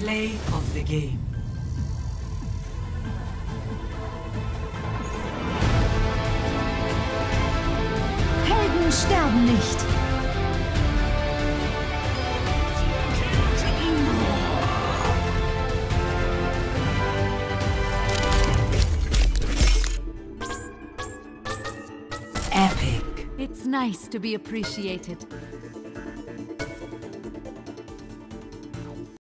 Play of the game. Helden sterben nicht. Epic. It's nice to be appreciated.